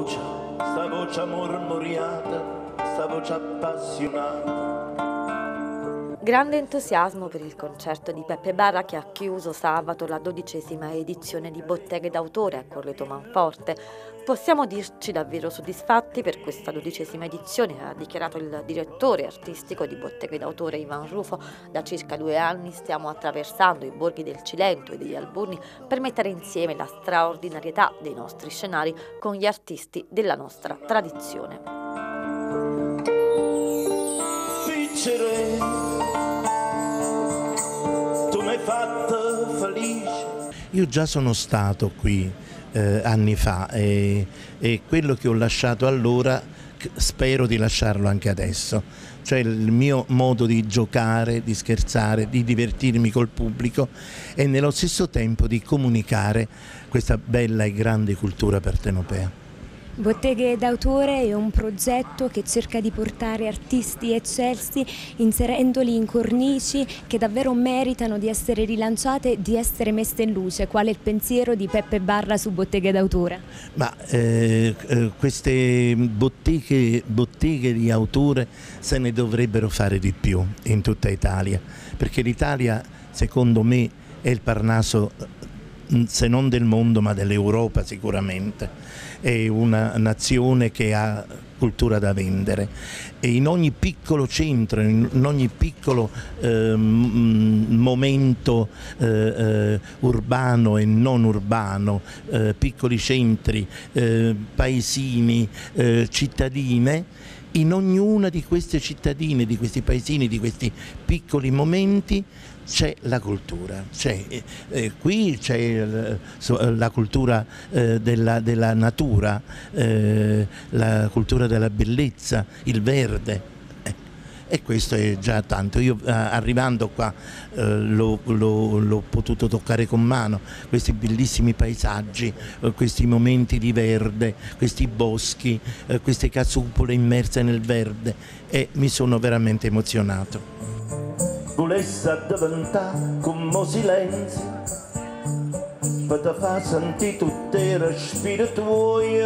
voce, sta voce mormoriata, sta voce appassionata. Grande entusiasmo per il concerto di Peppe Barra che ha chiuso sabato la dodicesima edizione di Botteghe d'autore a Correto Manforte. Possiamo dirci davvero soddisfatti per questa dodicesima edizione, ha dichiarato il direttore artistico di Botteghe d'autore Ivan Rufo. Da circa due anni stiamo attraversando i borghi del Cilento e degli Alburni per mettere insieme la straordinarietà dei nostri scenari con gli artisti della nostra tradizione. Vincere, fatto felice. Io già sono stato qui eh, anni fa e, e quello che ho lasciato allora spero di lasciarlo anche adesso, cioè il mio modo di giocare, di scherzare, di divertirmi col pubblico e nello stesso tempo di comunicare questa bella e grande cultura partenopea. Botteghe d'autore è un progetto che cerca di portare artisti eccelsi inserendoli in cornici che davvero meritano di essere rilanciate di essere messe in luce. Qual è il pensiero di Peppe Barra su Botteghe d'autore? Ma eh, eh, queste botteghe, botteghe di autore se ne dovrebbero fare di più in tutta Italia, perché l'Italia secondo me è il Parnaso se non del mondo ma dell'Europa sicuramente. È una nazione che ha cultura da vendere. E in ogni piccolo centro, in ogni piccolo eh, momento eh, urbano e non urbano, eh, piccoli centri, eh, paesini, eh, cittadine, in ognuna di queste cittadine, di questi paesini, di questi piccoli momenti c'è la cultura, c'è, eh, qui c'è eh, la cultura eh, della, della, natura, eh, la cultura della bellezza, il verde eh, e questo è già tanto. Io eh, arrivando qua l'ho potuto toccare con mano, questi bellissimi paesaggi, questi momenti di verde, questi boschi, queste casupole immerse nel verde. E mi sono veramente emozionato. Volesse diventare come silenzio. Per te far sentire tutte le respiri tuoi